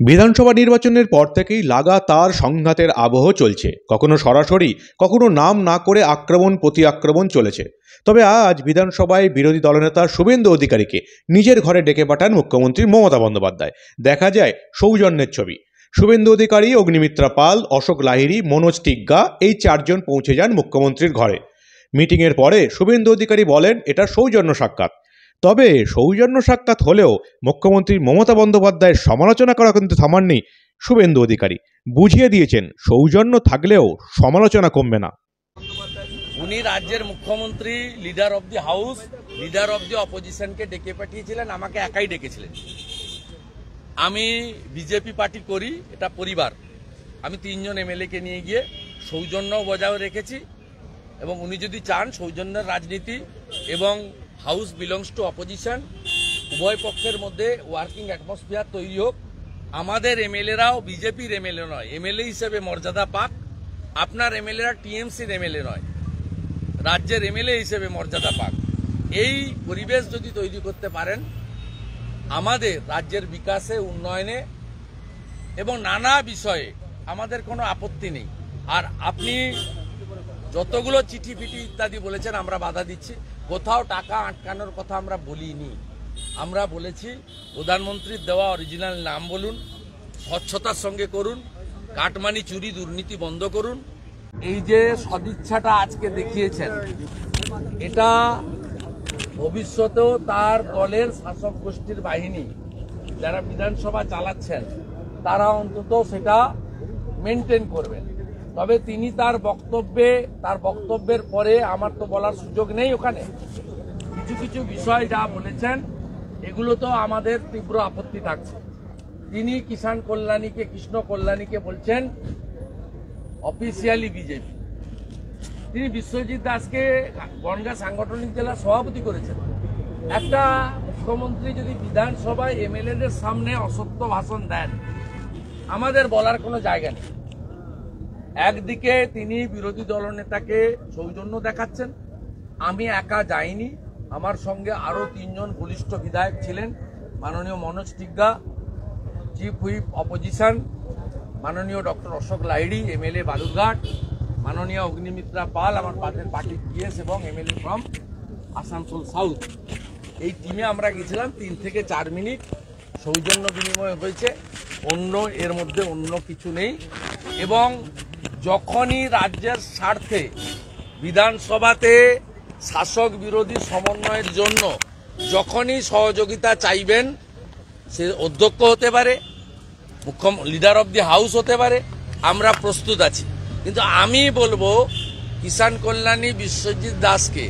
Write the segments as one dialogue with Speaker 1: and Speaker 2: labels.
Speaker 1: বিধানসভা নির্বাচনের পর থেকেই লাগাতার সংঘাতের আবহ চলছে। কখনো সরাসরি, কখনো নাম না করে আক্রমণ প্রতি আক্রমণ চলেছে। তবে আজ বিধানসভায় বিরোধী দলনেতা শুভেন্দু অধিকারীকে নিজের ঘরে ডেকে পাঠান মুখ্যমন্ত্রী মমতা বন্দ্যোপাধ্যায়। দেখা যায় সৌজন্যের ছবি। শুভেন্দু অধিকারী, অগ্নিমিত্রা পাল, অশোক লাহিড়ী, মনোজ টিগ্গা এই চারজন পৌঁছে যান মুখ্যমন্ত্রীর ঘরে। মিটিংয়ের পরে শুভেন্দু অধিকারী বলেন, এটা সৌজন্য সাক্ষাৎ। তবে সৌজন্য সাক্ষাৎ হলেও মুখ্যমন্ত্রী মমতা বন্দ্যোপাধ্যায়ের সমালোচনা করা কিন্তু থামাননি শুভেন্দু অধিকারী। বুঝিয়ে দিয়েছেন, সৌজন্য থাকলেও সমালোচনা কমবে না।
Speaker 2: উনি রাজ্যের মুখ্যমন্ত্রী leader of the house leader of the অপোজিশনকে ডেকে পাঠিয়েছিলেন, আমাকে একাই ডেকেছিলেন। আমি বিজেপি পার্টি করি, এটা পরিবার। আমি তিনজন এমএলএকে নিয়ে গিয়ে সৌজন্য বজায় রেখেছি এবং উনি যদি চান সৌজন্যের রাজনীতি এবং হাউস বিলংস টু অপোজিশন। উভয় পক্ষের মধ্যে ওয়ার্কিং অ্যাটমসফিয়ার তৈরি হোক। আমাদের এমএলএরাও বিজেপির এমএলএ নয়, এমএলএ হিসেবে মর্যাদা পাক। আপনার এমএলএরা টিএমসির এমএলএ নয়, রাজ্যের এমএলএ হিসেবে মর্যাদা পাক। এই পরিবেশ যদি তৈরি করতে পারেন, আমাদের রাজ্যের বিকাশে, উন্নয়নে এবং নানা বিষয়ে আমাদের কোনো আপত্তি নেই। আর আপনি যতগুলো চিঠি ফিটি ইত্যাদি বলেছেন, আমরা বাধা দিচ্ছি। কোথাও টাকা আটকানোর কথা আমরা বলিনি। আমরা বলেছি, প্রধানমন্ত্রীর দেওয়া অরিজিনাল নাম বলুন, স্বচ্ছতার সঙ্গে করুন, কাটমানি চুরি দুর্নীতি বন্ধ করুন। এই যে সদিচ্ছাটা আজকে দেখিয়েছেন, এটা ভবিষ্যতেও তার দলের শাসক গোষ্ঠীর বাহিনী যারা বিধানসভা চালাচ্ছেন, তারা অন্তত সেটা মেনটেন করবেন। তবে তিনি তার বক্তব্যে, তার বক্তব্যের পরে আমার তো বলার সুযোগ নেই ওখানে। কিছু কিছু বিষয় যা বলেছেন, এগুলো তো আমাদের তীব্র আপত্তি থাকছে। তিনি কিষাণ কল্যাণীকে, কৃষ্ণ কল্যাণীকে বলছেন অফিসিয়ালি বিজেপি। তিনি বিশ্বজিৎ দাসকে বনগাঁ সাংগঠনিক জেলা সভাপতি করেছেন। একটা মুখ্যমন্ত্রী যদি বিধানসভায় এমএলএদের সামনে অসত্য ভাষণ দেন, আমাদের বলার কোনো জায়গা নেই। একদিকে তিনি বিরোধী দলনেতাকে সৌজন্য দেখাচ্ছেন, আমি একা যাইনি, আমার সঙ্গে আরও তিনজন বলিষ্ঠ বিধায়ক ছিলেন, মাননীয় Manoj Tigga, chief whip opposition, মাননীয় ডক্টর অশোক লাইড়ি এমএলএ বালুরঘাট মাননীয় অগ্নিমিত্রা পাল, আমার পার্টির পার্টি পিএস এবং এমএলএ ফ্রম আসানসোল সাউথ। এই টিমে আমরা গেছিলাম তিন থেকে চার মিনিট, সৌজন্য বিনিময় হয়েছে, অন্য এর মধ্যে অন্য কিছু নেই এবং যখনই রাজ্যের স্বার্থে বিধানসভাতে শাসক বিরোধী সমন্বয়ের জন্য যখনই সহযোগিতা চাইবেন, সে অধ্যক্ষ হতে পারে লিডার অব দি হাউস হতে পারে, আমরা প্রস্তুত আছি। কিন্তু আমি বলব, কিষাণ কল্যাণী বিশ্বজিৎ দাসকে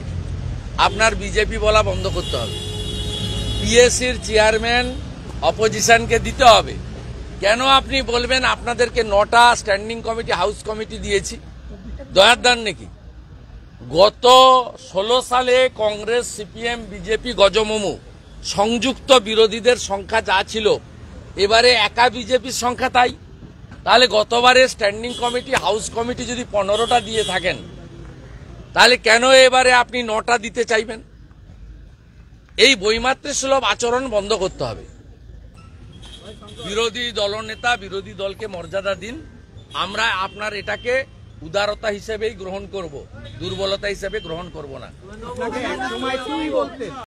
Speaker 2: আপনার বিজেপি বলা বন্ধ করতে হবে। পিএসসির চেয়ারম্যান অপোজিশনকে দিতে হবে। কেন আপনি বলবেন আপনাদেরকে নটা স্ট্যান্ডিং কমিটি হাউস কমিটি দিয়েছি? দয়ার দান নাকি? গত ষোলো সালে কংগ্রেস, সিপিএম, বিজেপি, গজমমু সংযুক্ত বিরোধীদের সংখ্যা যা ছিল, এবারে একা বিজেপির সংখ্যা তাই। তাহলে গতবারে স্ট্যান্ডিং কমিটি হাউস কমিটি যদি পনেরোটা দিয়ে থাকেন, তাহলে কেন এবারে আপনি নটা দিতে চাইবেন? এই বৈমাত্রের সুলভ আচরণ বন্ধ করতে হবে। বিরোধী দলনেতা বিরোধী দলকে মর্যাদা দিন। আমরা আপনার এটাকে উদারতা হিসেবেই গ্রহণ করব। দুর্বলতা হিসেবে গ্রহণ করব না।